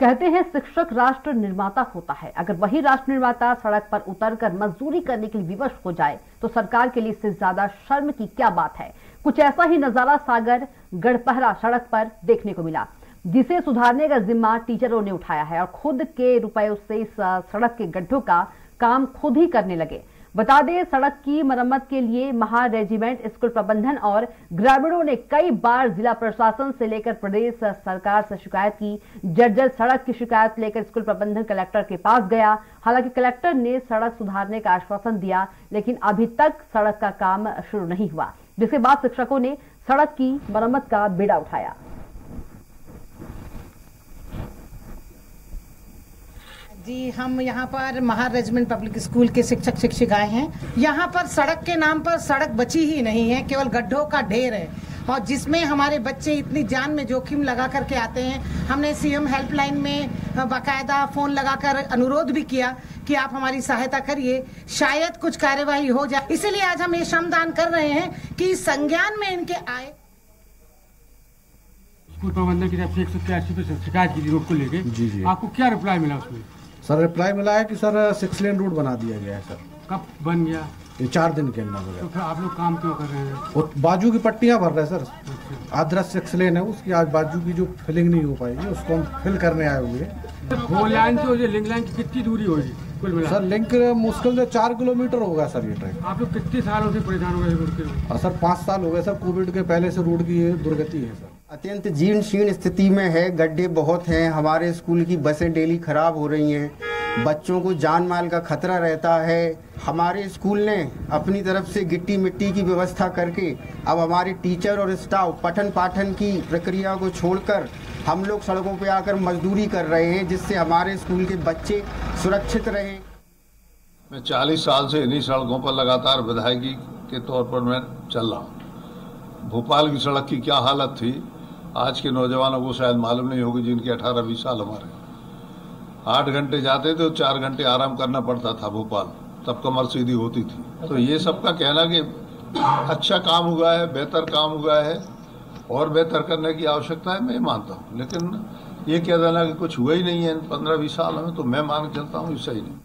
कहते हैं, शिक्षक राष्ट्र निर्माता होता है। अगर वही राष्ट्र निर्माता सड़क पर उतरकर मजदूरी करने के लिए विवश हो जाए तो सरकार के लिए इससे ज़्यादा शर्म की क्या बात है? कुछ ऐसा ही नज़ारा सागर गढ़पहरा सड़क पर देखने को मिला, जिसे सुधारने का जिम्मा टीचरों ने उठाया है और खुद के रुपए से इस सड़क के गड्ढों का काम खुद ही करने लगे। बता दें, सड़क की मरम्मत के लिए महा रेजिमेंट स्कूल प्रबंधन और ग्रामीणों ने कई बार जिला प्रशासन से लेकर प्रदेश सरकार से शिकायत की। जर्जर सड़क की शिकायत लेकर स्कूल प्रबंधन कलेक्टर के पास गया। हालाँकि कलेक्टर ने सड़क सुधारने का आश्वासन दिया, लेकिन अभी तक सड़क का काम शुरू नहीं हुआ। जिसके बाद शिक्षकों ने सड़क की मरम्मत का बेड़ा उठाया। जी हम यहाँ पर महार रेजिमेंट पब्लिक स्कूल के शिक्षक शिक्षिकाएँ हैं। यहाँ पर सड़क के नाम पर सड़क बची ही नहीं है केवल गड्ढों का ढेर है। और जिसमें हमारे बच्चे इतनी जान में जोखिम लगा करके आते हैं हमने सीएम हेल्पलाइन में बाकायदा फ़ोन लगाकर अनुरोध भी किया कि आप हमारी सहायता करिए। शायद कुछ कार्यवाही हो जाए। इसीलिए आज हम ये श्रमदान कर रहे हैं कि संज्ञान में इनके आए स्कूल प्रबंधन की तरफ़ से एक सौ तिरासी शिकायत की थी रोड को लेके जी, जी। आपको क्या रिप्लाई मिला उसमें? सर रिप्लाई मिला है कि सर सिक्स लेन रोड बना दिया गया है सर। कब बन गया? ये चार दिन के अंदर हो तो गया फिर आप लोग काम क्यों कर रहे हैं? बाजू की पट्टियाँ भर रहे हैं सर। आद्रा सिक्स लेन है उसकी आज बाजू की जो फिलिंग नहीं हो पाएगी उसको हम फिल करने आए हुए हैं। लाइन से ये लिंक लाइन की कितनी दूरी होगी? कुल सर लिंक मुश्किल से चार किलोमीटर होगा सर ये ट्रैक आप लोग कितने सालों से परेशान हो गए? और सर पाँच साल हो गए सर कोविड के पहले से रोड की ये दुर्गति है सर। अत्यंत जीर्ण शीर्ण स्थिति में है, गड्ढे बहुत हैं, हमारे स्कूल की बसें डेली खराब हो रही हैं, बच्चों को जान माल का खतरा रहता है। हमारे स्कूल ने अपनी तरफ़ से गिट्टी मिट्टी की व्यवस्था करके अब हमारे टीचर और स्टाफ पठन पाठन की प्रक्रिया को छोड़कर हम लोग सड़कों पर आकर मजदूरी कर रहे हैं, जिससे हमारे स्कूल के बच्चे सुरक्षित रहें। मैं 40 साल से इन्हीं सड़कों पर लगातार विधायकी के तौर पर मैं चल रहा हूँ। भोपाल की सड़क की क्या हालत थी? आज के नौजवानों को शायद मालूम नहीं होगी जिनके 18-20 साल हमारे। आठ घंटे जाते थे तो चार घंटे आराम करना पड़ता था भोपाल। तब कमर सीधी होती थी। तो ये सबका कहना कि अच्छा काम हुआ है, बेहतर काम हुआ है, और बेहतर करने की आवश्यकता है, मैं मानता हूँ। लेकिन ये कह देना कि कुछ हुआ ही नहीं है। पंद्रह बीस साल में तो मैं मान चलता हूँ, ये सही नहीं।